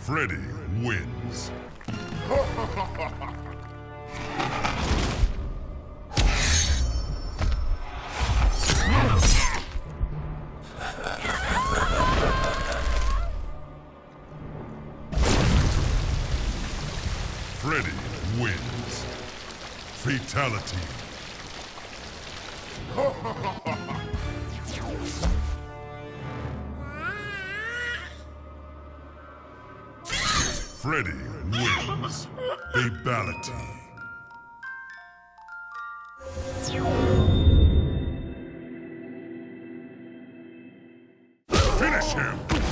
Freddy wins. Freddy wins. Fatality. Freddy wins. Fatality. Finish him!